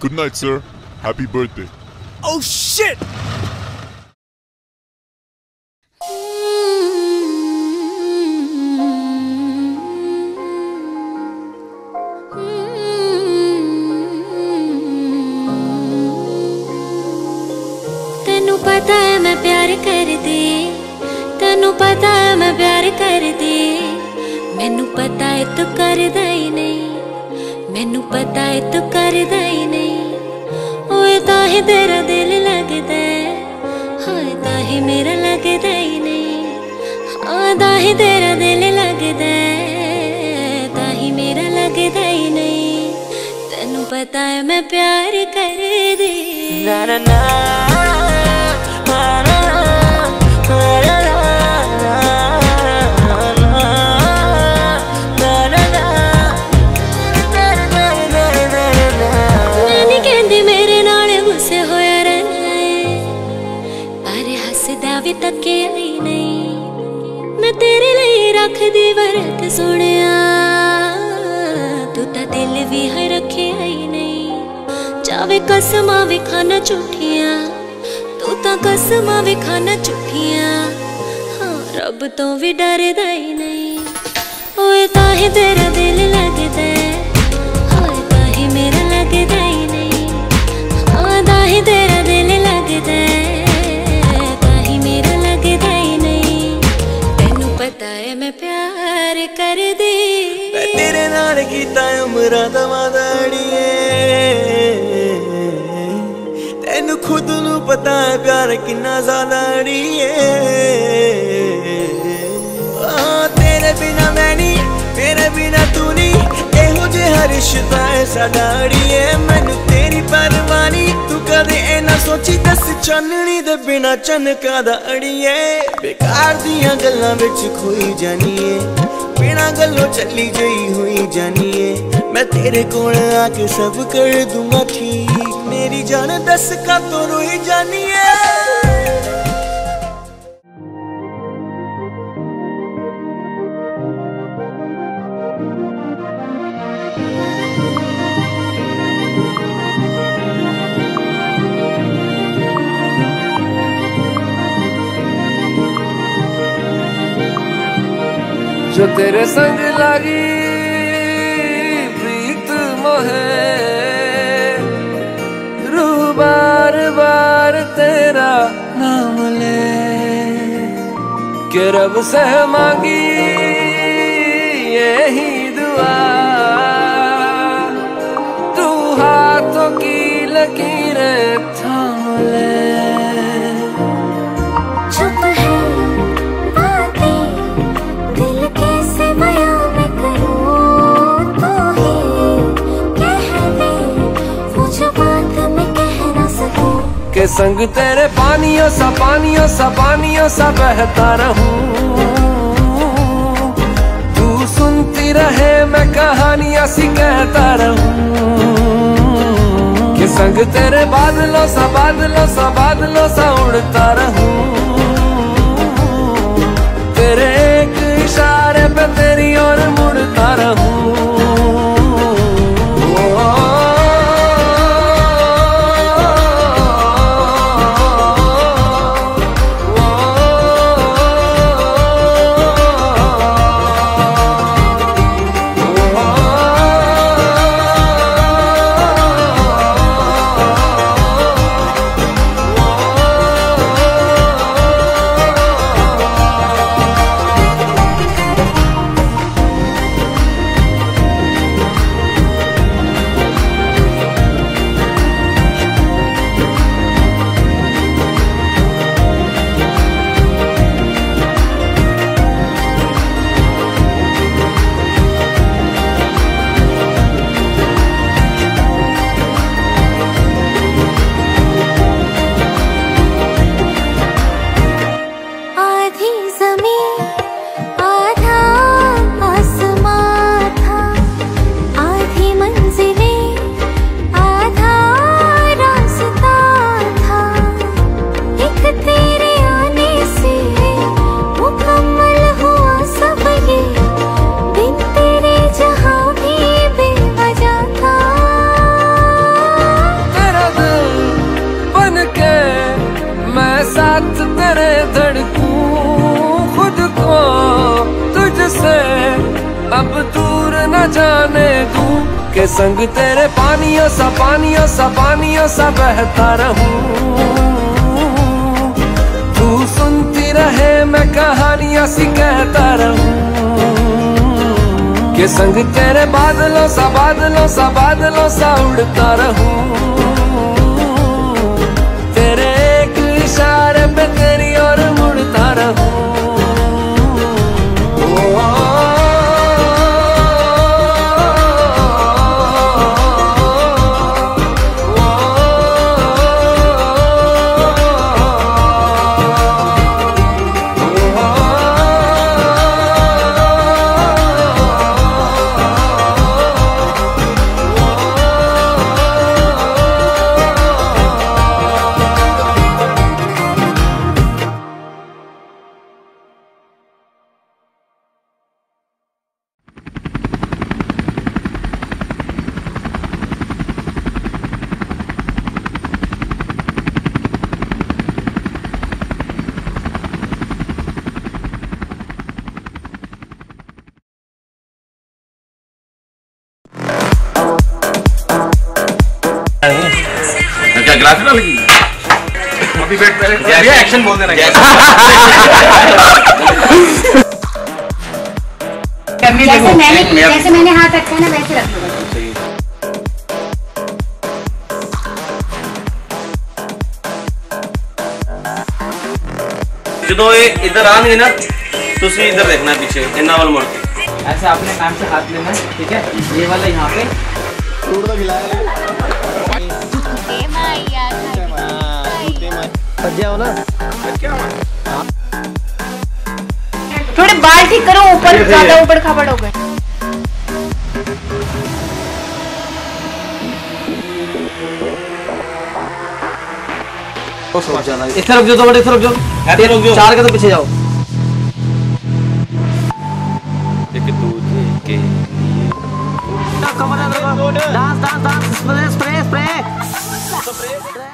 Good night, sir. Happy birthday. Oh shit! ਤੈਨੂੰ ਪਤਾ ਹੈ ਮੈਂ ਪਿਆਰ ਕਰਦੀ ਤੈਨੂੰ ਪਤਾ ਹੈ ਮੈਂ ਪਿਆਰ ਕਰਦੀ ਮੈਨੂੰ ਪਤਾ ਹੈ ਤੂੰ ਕਰਦਾ ਹੀ ਨਹੀਂ ਮੈਨੂੰ ਪਤਾ ਹੈ ਤੂੰ ਕਰਦਾ ਹੀ ਨਹੀਂ ਓਏ ਤਾਂ ਹੀ ਤੇਰਾ ਦਿਲ ਲੱਗਦਾ ਹੈ ਹਾਏ ਤਾਂ ਹੀ ਮੇਰਾ ਲੱਗਦਾ ਹੀ ਨਹੀਂ ਹਾਂ ਤਾਂ ਹੀ ਤੇਰਾ ਦਿਲ ਲੱਗਦਾ ਹੈ ਤਾਂ ਹੀ ਮੇਰਾ ਲੱਗਦਾ ਹੀ ਨਹੀਂ ਤੈਨੂੰ ਪਤਾ ਹੈ ਮੈਂ ਪਿਆਰ ਕਰਦੀ Na na na, ਲਈ ਰੱਖਦੀ ਵਰਤ ਸੁਣਿਆ। ਤੂੰ ਤਾਂ ਦਿਲ ਵੀ ਹੈ ਰੱਖਿਆ ਹੀ ਨਹੀਂ। ਚਾਵੇ ਕਸਮਾਂ ਵੀ ਖਾਣਾ ਝੂਠੀਆਂ, ਤੂੰ ਤਾਂ ਕਸਮਾਂ ਵੀ ਖਾਣਾ ਝੂਠੀਆਂ। ਹਾਂ, ਰੱਬ ਤੋਂ ਵੀ ਡਰਦਾ ਹੀ ਨਹੀਂ। ਓਏ, ਤਾਂ ਹੀ ਤੇਰਾ ਦਿਲ ਲੱਗਦਾ। ਪਿਆਰ ਕਰਦੀ ਮੈਂ ਤੇਰੇ ਨਾਲ ਕੀਤਾ ਉਮਰਾਂ ਦਾ ਵਾਦਾੜੀਏ ਤੈਨੂੰ ਖੁਦ ਨੂੰ ਪਤਾ ਹੈ ਪਿਆਰ ਕਿੰਨਾ ਜ਼ਿਆਦਾ ਅੜੀਏ। ਆ ਤੇਰੇ ਬਿਨਾ ਮੈਂ ਨਹੀਂ ਤੇਰੇ ਬਿਨਾ ਤੂੰ ਨਹੀਂ ਇਹੋ ਜਿਹਾ ਰਿਸ਼ਤਾ ਹੈ ਸਾਡਾ ਅੜੀਏ। ਮੈਨੂੰ ਤੇਰੀ ਪਰਵਾਹ ਨਹੀਂ ਤੂੰ ਕਦੇ ਇਹ ਨਾ ਸੋਚੀ ਦੱਸ, ਚਾਨਣੀ ਦੇ ਬਿਨਾ ਚਨਕਾ ਦਾ ਅੜੀਏ। ਬੇਕਾਰ ਦੀਆਂ ਗੱਲਾਂ ਵਿੱਚ ਖੋਈ ਜਾਣੀਏ ना गलो चली गई हुई जानिए मैं तेरे को आके सब कर दूँगा ठीक मेरी जान दस का तो रोई जानिए जो तेरे संग लागी प्रीत मोहे। रूह बार बार तेरा नाम ले। के रब से मांगी, यही दुआ। संग तेरे पानियों सा पानियों सा पानियों सा बहता रहूँ। तू सुनती रहे, मैं कहानियाँ सी कहता रहूँ। के संग तेरे बादलों सा बादलों सा बादलों सा उड़ता रहूँ। तेरे एक इशारे पे तेरी ओर मुड़ता रहूँ। जाने दूँ के संग तेरे पानियों सा पानियों सा पानियों सा बहता रहूँ। तू सुनती रहे मैं कहानियाँ सी कहता रहूँ। के संग तेरे बादलों सा बादलों सा बादलों सा उड़ता रहूँ। तेरे एक इशारे पे तेरी ओर मुड़ता रहूँ। ग्लास डाल लगी अभी वेट पहले भैया एक्शन बोल देना जैसे मैंने जैसे मैंने हाथ रखा है ना वैसे रख लो ਜਦੋਂ ਇਹ ਇੱਧਰ ਆਣਗੇ ਨਾ ਤੁਸੀਂ ਇੱਧਰ ਦੇਖਣਾ ਪਿੱਛੇ ਇਹਨਾਂ ਵੱਲ ਮੁੜ ਕੇ ऐसे अपने काम से हाथ लेना है ठीक है ये वाला यहाँ पे सज्जा हो ना थोड़े बाल ठीक करो ऊपर ज़्यादा ऊपर खबर हो गए। इस तरफ़ जो तो बड़े इस तरफ़ जो चार के तो पीछे जाओ। एक दूजे के dance dance dance. Spray spray spray. तो